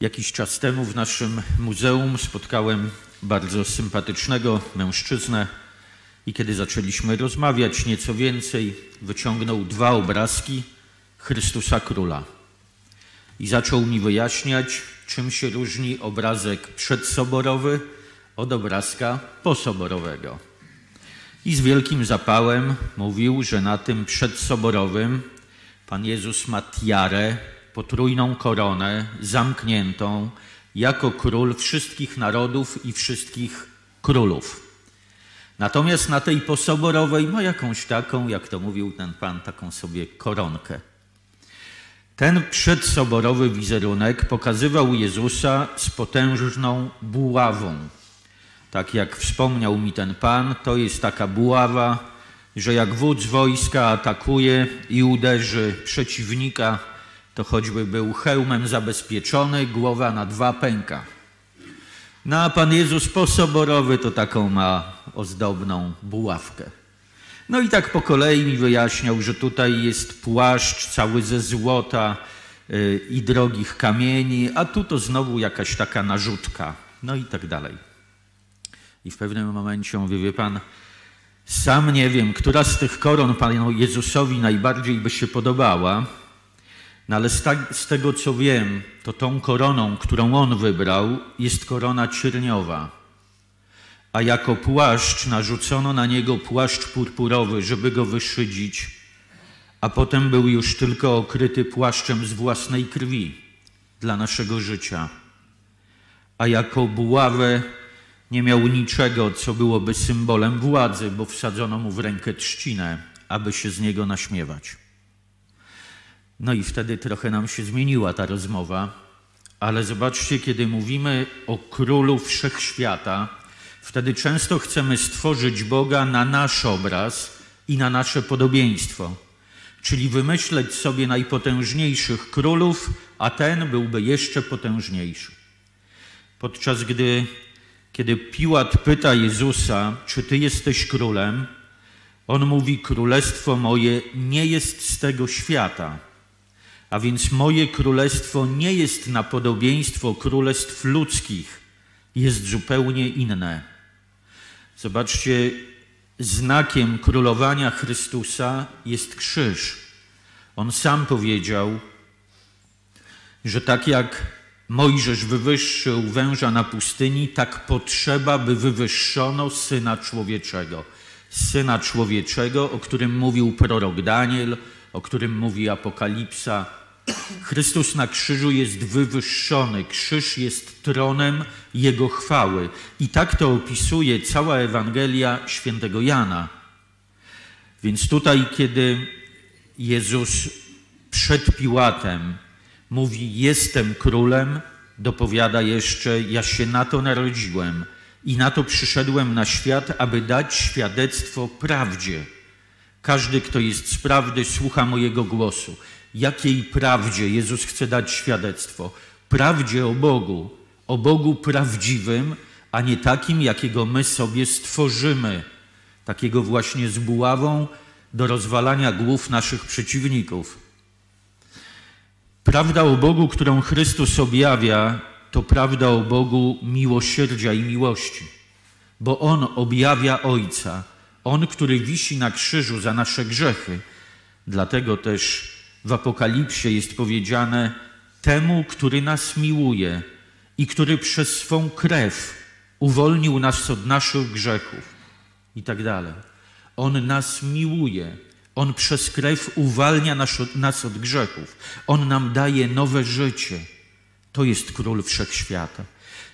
Jakiś czas temu w naszym muzeum spotkałem bardzo sympatycznego mężczyznę i kiedy zaczęliśmy rozmawiać nieco więcej, wyciągnął dwa obrazki Chrystusa Króla i zaczął mi wyjaśniać, czym się różni obrazek przedsoborowy od obrazka posoborowego. I z wielkim zapałem mówił, że na tym przedsoborowym Pan Jezus ma tiarę, potrójną koronę, zamkniętą, jako król wszystkich narodów i wszystkich królów. Natomiast na tej posoborowej ma jakąś taką, jak to mówił ten pan, taką sobie koronkę. Ten przedsoborowy wizerunek pokazywał Jezusa z potężną buławą. Tak jak wspomniał mi ten pan, to jest taka buława, że jak wódz wojska atakuje i uderzy przeciwnika, to choćby był hełmem zabezpieczony, głowa na dwa pęka. No a Pan Jezus posoborowy to taką ma ozdobną buławkę. No i tak po kolei mi wyjaśniał, że tutaj jest płaszcz cały ze złota yy, i drogich kamieni, a tu to znowu jakaś taka narzutka, no i tak dalej. I w pewnym momencie mówię, wie Pan, sam nie wiem, która z tych koron Panu Jezusowi najbardziej by się podobała, no ale z, tak, z, tego co wiem, to tą koroną, którą on wybrał, jest korona cierniowa. A jako płaszcz narzucono na niego płaszcz purpurowy, żeby go wyszydzić, a potem był już tylko okryty płaszczem z własnej krwi dla naszego życia. A jako buławę nie miał niczego, co byłoby symbolem władzy, bo wsadzono mu w rękę trzcinę, aby się z niego naśmiewać. No i wtedy trochę nam się zmieniła ta rozmowa, ale zobaczcie, kiedy mówimy o królu wszechświata, wtedy często chcemy stworzyć Boga na nasz obraz i na nasze podobieństwo, czyli wymyśleć sobie najpotężniejszych królów, a ten byłby jeszcze potężniejszy. Podczas gdy, kiedy Piłat pyta Jezusa, czy ty jesteś królem, on mówi: Królestwo moje nie jest z tego świata. A więc moje królestwo nie jest na podobieństwo królestw ludzkich, jest zupełnie inne. Zobaczcie, znakiem królowania Chrystusa jest krzyż. On sam powiedział, że tak jak Mojżesz wywyższył węża na pustyni, tak potrzeba, by wywyższono syna człowieczego. Syna człowieczego, o którym mówił prorok Daniel, o którym mówi Apokalipsa, Chrystus na krzyżu jest wywyższony, krzyż jest tronem Jego chwały. I tak to opisuje cała Ewangelia świętego Jana. Więc tutaj, kiedy Jezus przed Piłatem mówi: Jestem królem, dopowiada jeszcze: Ja się na to narodziłem i na to przyszedłem na świat, aby dać świadectwo prawdzie. Każdy, kto jest z prawdy, słucha mojego głosu jakiej prawdzie Jezus chce dać świadectwo. Prawdzie o Bogu, o Bogu prawdziwym, a nie takim, jakiego my sobie stworzymy. Takiego właśnie z buławą do rozwalania głów naszych przeciwników. Prawda o Bogu, którą Chrystus objawia, to prawda o Bogu miłosierdzia i miłości, bo On objawia Ojca, On, który wisi na krzyżu za nasze grzechy. Dlatego też w Apokalipsie jest powiedziane temu, który nas miłuje i który przez swą krew uwolnił nas od naszych grzechów i tak dalej. On nas miłuje. On przez krew uwalnia nas od, nas od grzechów. On nam daje nowe życie. To jest król wszechświata.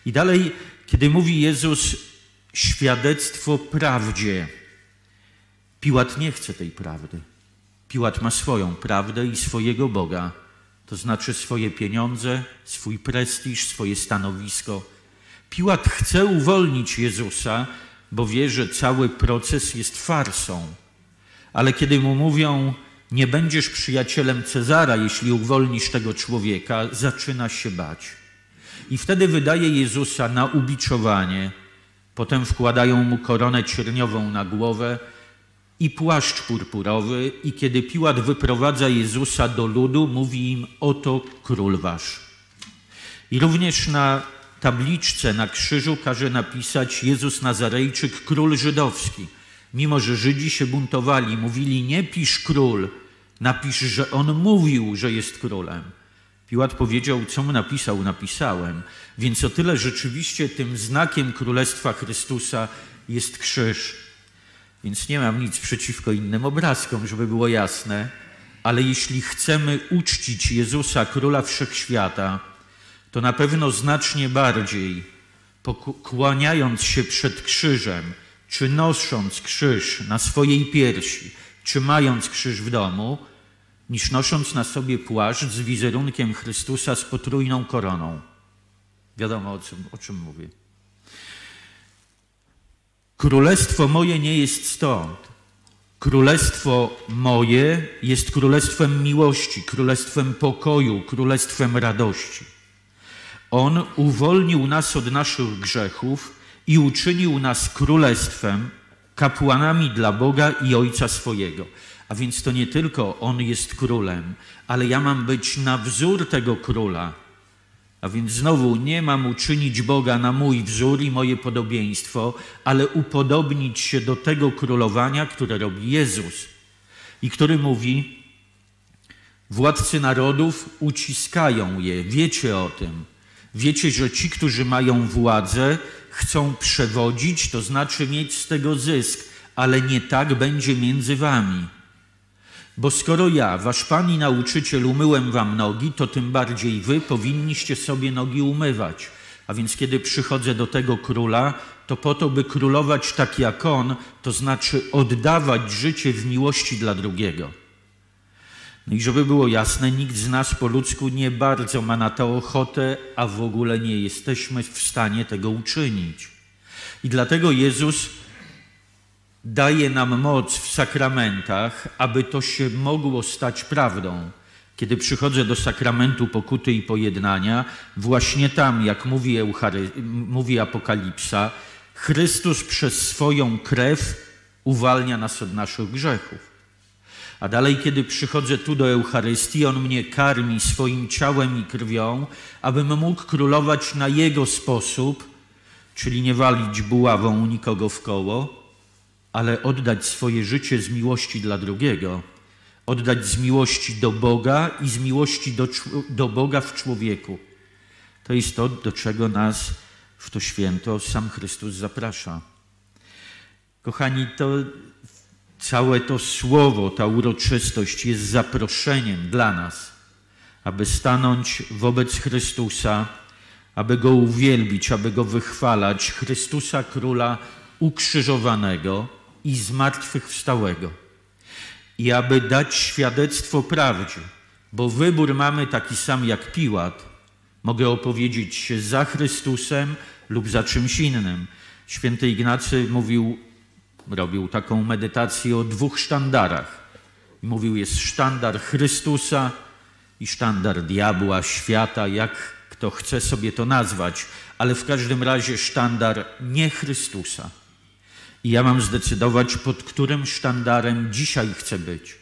I dalej, kiedy mówi Jezus świadectwo prawdzie, Piłat nie chce tej prawdy. Piłat ma swoją prawdę i swojego Boga, to znaczy swoje pieniądze, swój prestiż, swoje stanowisko. Piłat chce uwolnić Jezusa, bo wie, że cały proces jest farsą. Ale kiedy mu mówią, nie będziesz przyjacielem Cezara, jeśli uwolnisz tego człowieka, zaczyna się bać. I wtedy wydaje Jezusa na ubiczowanie. Potem wkładają mu koronę cierniową na głowę i płaszcz purpurowy, i kiedy Piłat wyprowadza Jezusa do ludu, mówi im: Oto król wasz. I również na tabliczce na krzyżu każe napisać Jezus Nazarejczyk, król żydowski. Mimo, że Żydzi się buntowali, mówili nie pisz król, napisz, że on mówił, że jest królem. Piłat powiedział, co mu napisał, napisałem. Więc o tyle rzeczywiście tym znakiem Królestwa Chrystusa jest krzyż. Więc nie mam nic przeciwko innym obrazkom, żeby było jasne, ale jeśli chcemy uczcić Jezusa, Króla Wszechświata, to na pewno znacznie bardziej, kłaniając się przed krzyżem, czy nosząc krzyż na swojej piersi, czy mając krzyż w domu, niż nosząc na sobie płaszcz z wizerunkiem Chrystusa z potrójną koroną. Wiadomo o czym, o czym mówię. Królestwo moje nie jest stąd. Królestwo moje jest królestwem miłości, królestwem pokoju, królestwem radości. On uwolnił nas od naszych grzechów i uczynił nas królestwem, kapłanami dla Boga i Ojca swojego. A więc to nie tylko On jest królem, ale ja mam być na wzór tego króla. A więc znowu nie mam uczynić Boga na mój wzór i moje podobieństwo, ale upodobnić się do tego królowania, które robi Jezus i który mówi: Władcy narodów uciskają je, wiecie o tym. Wiecie, że ci, którzy mają władzę, chcą przewodzić, to znaczy mieć z tego zysk, ale nie tak będzie między wami. Bo skoro ja, wasz Pan i nauczyciel, umyłem wam nogi, to tym bardziej wy powinniście sobie nogi umywać. A więc kiedy przychodzę do tego króla, to po to, by królować tak jak on, to znaczy oddawać życie w miłości dla drugiego. No i żeby było jasne, nikt z nas po ludzku nie bardzo ma na to ochotę, a w ogóle nie jesteśmy w stanie tego uczynić. I dlatego Jezus daje nam moc w sakramentach, aby to się mogło stać prawdą. Kiedy przychodzę do sakramentu pokuty i pojednania, właśnie tam, jak mówi, Euchary, mówi Apokalipsa, Chrystus przez swoją krew uwalnia nas od naszych grzechów. A dalej, kiedy przychodzę tu do Eucharystii, On mnie karmi swoim ciałem i krwią, abym mógł królować na Jego sposób, czyli nie walić buławą nikogo w koło, ale oddać swoje życie z miłości dla drugiego, oddać z miłości do Boga i z miłości do, do Boga w człowieku. To jest to, do czego nas w to święto sam Chrystus zaprasza. Kochani, to całe to słowo, ta uroczystość jest zaproszeniem dla nas, aby stanąć wobec Chrystusa, aby Go uwielbić, aby Go wychwalać, Chrystusa Króla ukrzyżowanego, i zmartwychwstałego. I aby dać świadectwo prawdzie, bo wybór mamy taki sam jak Piłat. Mogę opowiedzieć się za Chrystusem lub za czymś innym. Święty Ignacy mówił, robił taką medytację o dwóch sztandarach. Mówił, jest sztandar Chrystusa i sztandar diabła, świata, jak kto chce sobie to nazwać, ale w każdym razie sztandar nie Chrystusa. I ja mam zdecydować, pod którym sztandarem dzisiaj chcę być.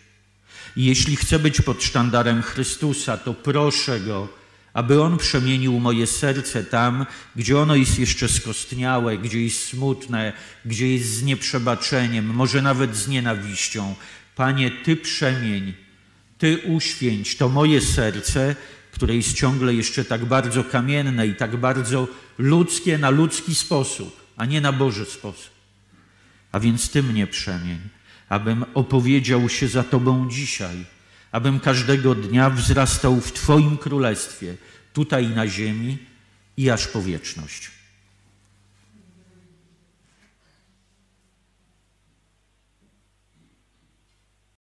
I jeśli chcę być pod sztandarem Chrystusa, to proszę Go, aby On przemienił moje serce tam, gdzie ono jest jeszcze skostniałe, gdzie jest smutne, gdzie jest z nieprzebaczeniem, może nawet z nienawiścią. Panie, Ty przemień, Ty uświęć to moje serce, które jest ciągle jeszcze tak bardzo kamienne i tak bardzo ludzkie na ludzki sposób, a nie na Boży sposób. A więc Ty mnie przemień, abym opowiedział się za Tobą dzisiaj, abym każdego dnia wzrastał w Twoim królestwie, tutaj na ziemi i aż po wieczność.